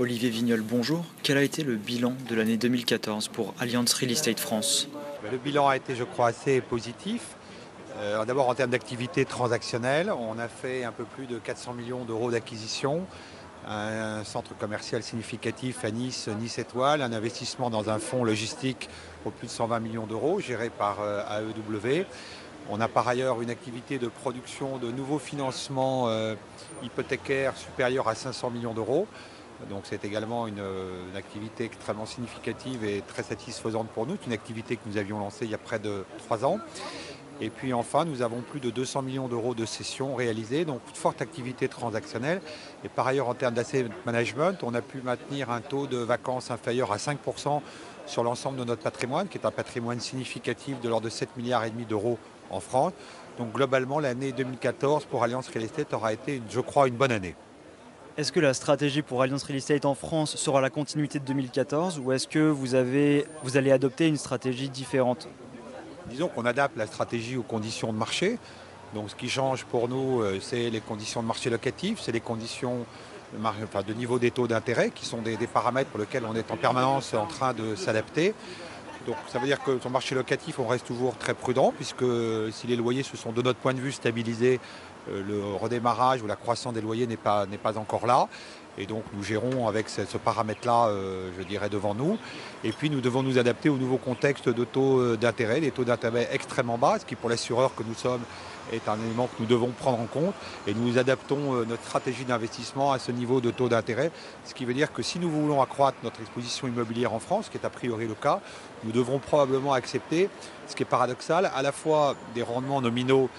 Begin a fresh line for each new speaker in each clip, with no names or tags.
Olivier Vignol, bonjour. Quel a été le bilan de l'année 2014 pour Allianz Real Estate France?
Ben, Le bilan a été, je crois, assez positif. Euh, d'abord en termes d'activité transactionnelle, on a fait un peu plus de 400 millions d'euros d'acquisition, un centre commercial significatif à Nice, Nice Étoile, un investissement dans un fonds logistique pour plus de 120 millions d'euros géré par euh, AEW. On a par ailleurs une activité de production de nouveaux financements euh, hypothécaires supérieurs à 500 millions d'euros. Donc c'est également une, activité extrêmement significative et très satisfaisante pour nous. C'est une activité que nous avions lancée il y a près de trois ans. Et puis enfin, nous avons plus de 200 millions d'euros de cessions réalisées, donc forte activité transactionnelle. Et par ailleurs, en termes d'asset management, on a pu maintenir un taux de vacances inférieur à 5% sur l'ensemble de notre patrimoine, qui est un patrimoine significatif de l'ordre de 7 milliards d'euros en France. Donc globalement, l'année 2014 pour Alliance Real Estate aura été, je crois, une bonne année.
Est-ce que la stratégie pour Alliance Real Estate en France sera la continuité de 2014 ou est-ce que vous, allez adopter une stratégie différente?
Disons qu'on adapte la stratégie aux conditions de marché. Donc ce qui change pour nous, euh, c'est les conditions de marché locatif, c'est les conditions de niveau des taux d'intérêt qui sont des, paramètres pour lesquels on est en permanence en train de s'adapter. Donc ça veut dire que sur le marché locatif, on reste toujours très prudent, puisque si les loyers se sont de notre point de vue stabilisés, euh, le redémarrage ou la croissance des loyers n'est pas, encore là. Et donc nous gérons avec ce, paramètre-là, euh, je dirais, devant nous. Et puis nous devons nous adapter au nouveau contexte de taux euh, d'intérêt, des taux d'intérêt extrêmement bas, ce qui pour l'assureur que nous sommes est un élément que nous devons prendre en compte. Et nous adaptons euh, notre stratégie d'investissement à ce niveau de taux d'intérêt. Ce qui veut dire que si nous voulons accroître notre exposition immobilière en France, ce qui est a priori le cas, nous devrons probablement accepter, ce qui est paradoxal, à la fois des rendements nominaux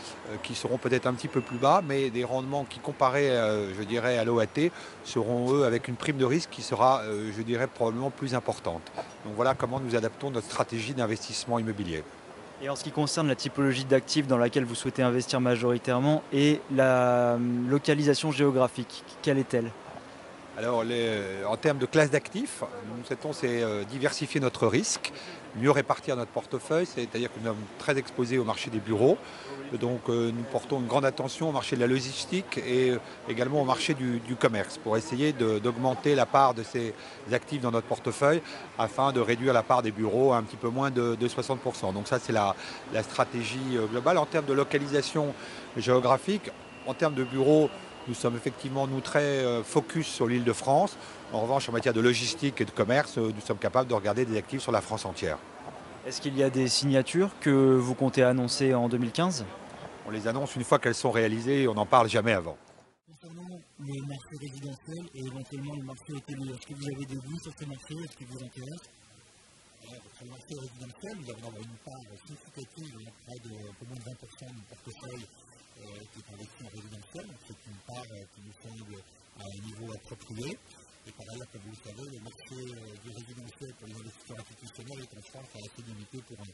qui seront peut-être un petit peu plus bas, mais des rendements qui, comparés, je dirais, à l'OAT, seront eux, avec une prime de risque qui sera, euh, je dirais, probablement plus importante. Donc voilà comment nous adaptons notre stratégie d'investissement immobilier.
Et en ce qui concerne la typologie d'actifs dans laquelle vous souhaitez investir majoritairement et la euh, localisation géographique, quelle est-elle?
Alors, euh, en termes de classe d'actifs, nous souhaitons c'est diversifier notre risque, mieux répartir notre portefeuille, c'est-à-dire que nous sommes très exposés au marché des bureaux. Donc euh, nous portons une grande attention au marché de la logistique et euh, également au marché du, commerce pour essayer d'augmenter la part de ces actifs dans notre portefeuille afin de réduire la part des bureaux à un petit peu moins de, 60%. Donc ça c'est la, stratégie euh, globale. En termes de localisation géographique, en termes de bureaux, nous sommes effectivement nous très focus sur l'île de France. En revanche, en matière de logistique et de commerce, nous sommes capables de regarder des actifs sur la France entière.
Est-ce qu'il y a des signatures que vous comptez annoncer en 2015
On les annonce une fois qu'elles sont réalisées et on n'en parle jamais avant.
Concernant le marché résidentiel et éventuellement le marché hôtelier, est-ce que vous avez des vues sur ce marché? Est-ce qu'il vous intéresse? Sur le marché résidentiel, nous avons une part significative, près de un peu moins de 20% du portefeuille euh, qui est investi en résidentiel. C'est une part euh, qui nous semble à un niveau approprié. Et par ailleurs, comme vous le savez, le marché euh, du résidentiel pour les investisseurs institutionnels est en France assez limité pour un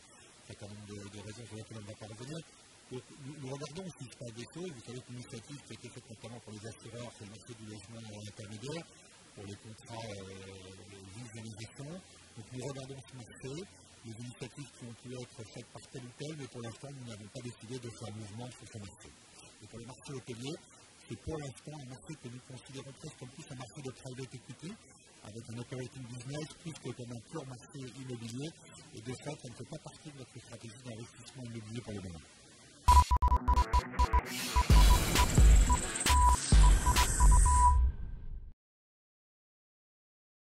certain nombre de, raisons sur lesquelles on ne va pas revenir. Nous, regardons s'il se passe des choses. Vous savez qu'une initiative qui a été faite notamment pour les assureurs, c'est le marché du logement intermédiaire, pour les contrats euh, visualisation. Donc nous regardons ce marché, les initiatives qui ont pu être faites par tel ou tel, mais pour l'instant, nous n'avons pas décidé de faire mouvement sur ce marché. Et pour le marché hôtelier, c'est pour l'instant un marché que nous considérons presque comme plus un marché de private equity, avec un operating business, plus que comme un pur marché immobilier. Et de fait, ça ne fait pas partie de notre stratégie d'investissement immobilier pour le moment.